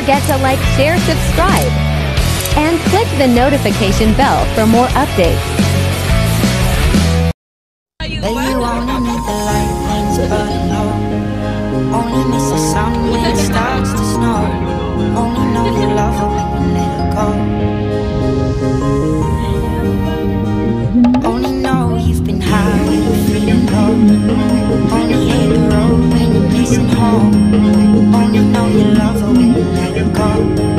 forget to like, share, subscribe, and click the notification bell for more updates. You only need the but no. Only miss the sun when it starts to snow. Only know you love her when you let her go. Only know you've been high when you're feeling low. Only hate the road when you're missing home. Only know you love you come.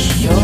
You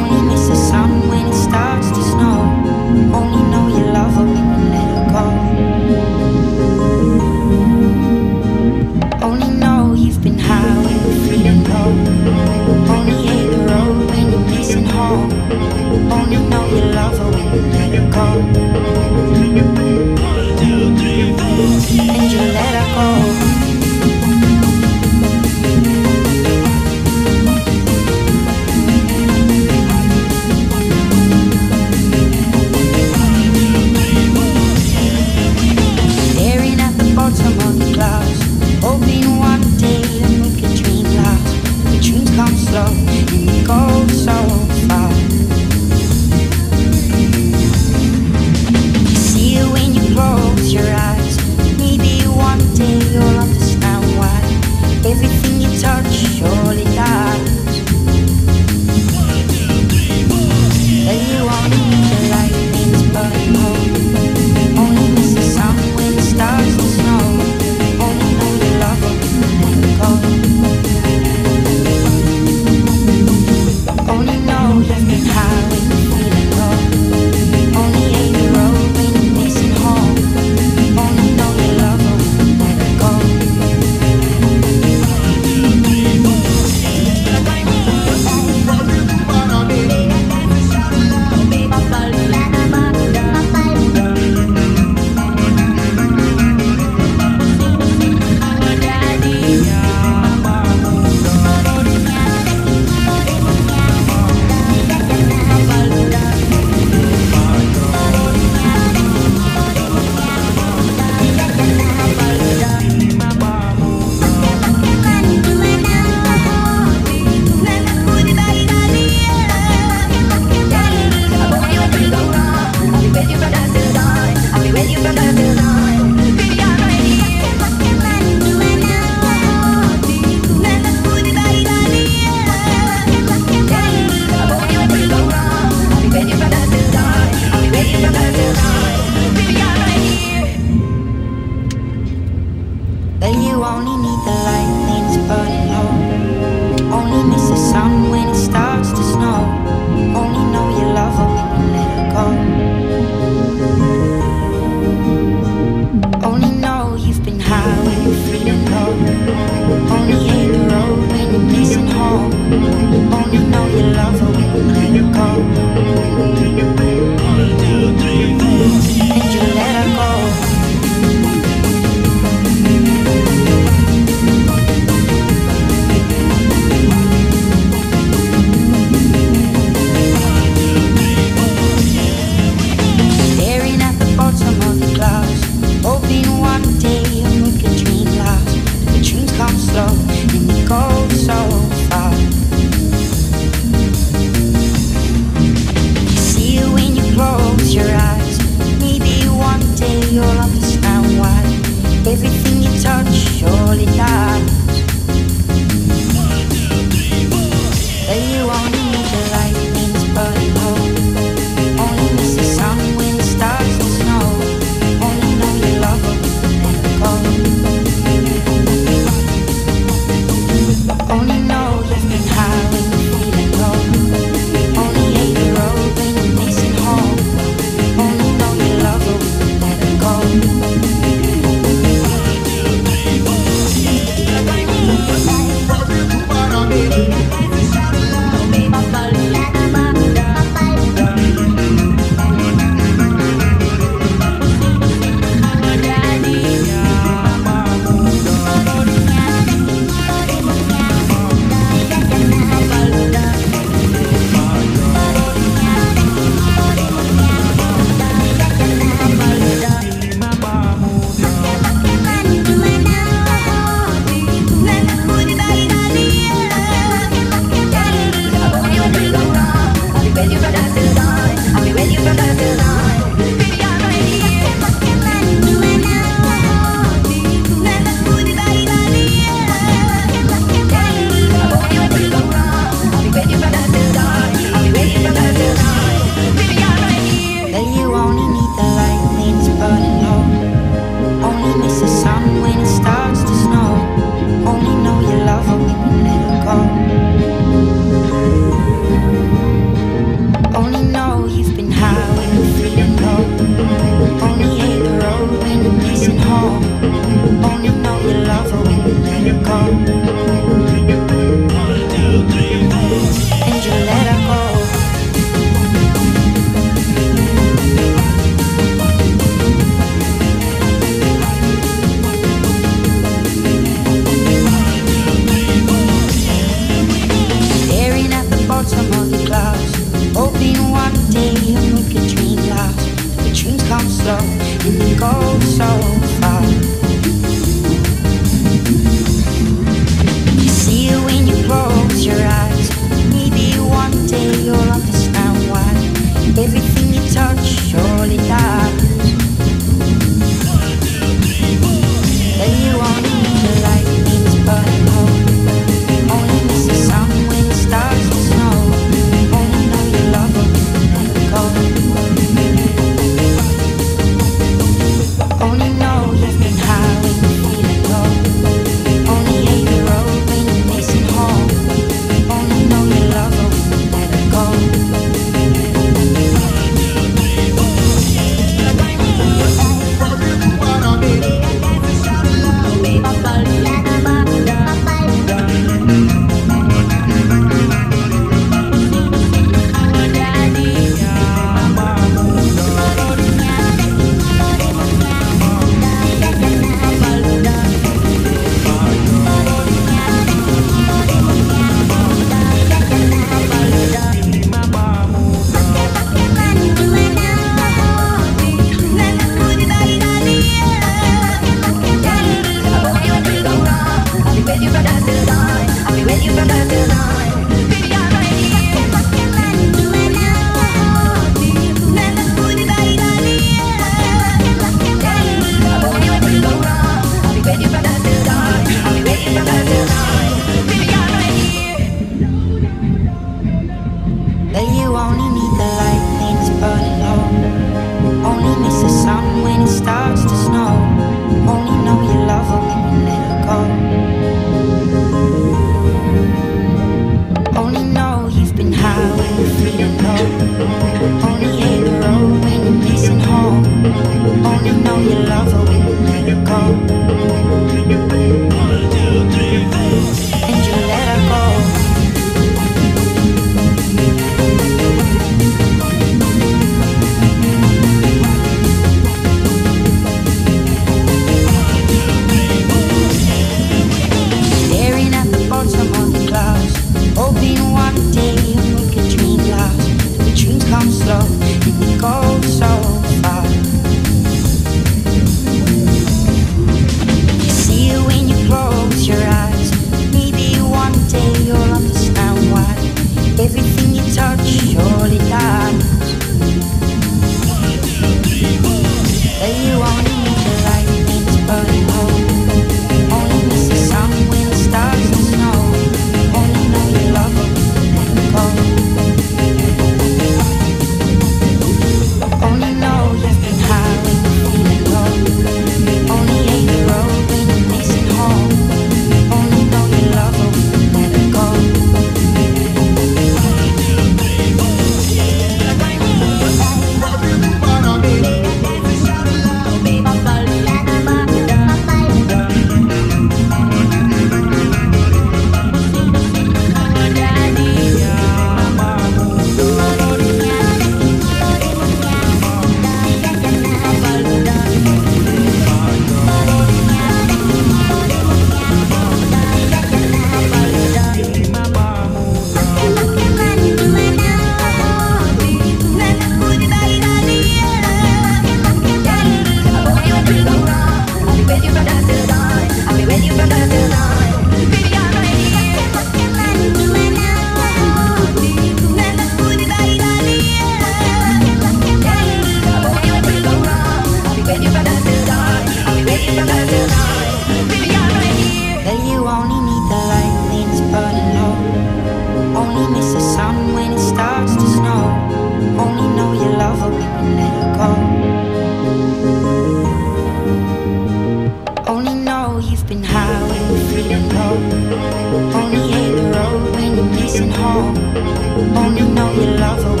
You love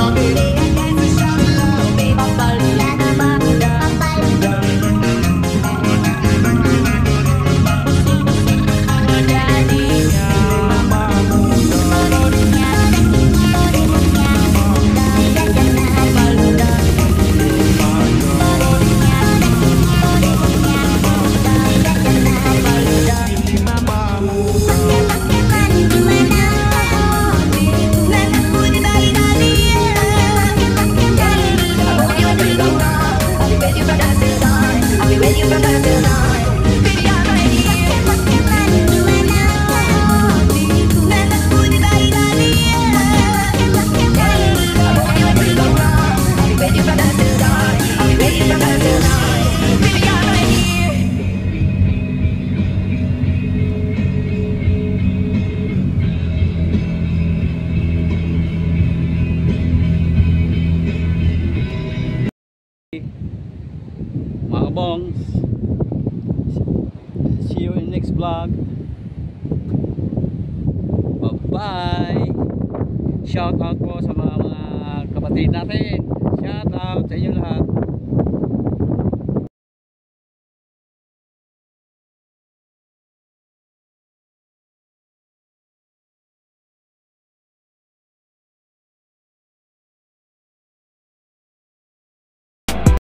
on it.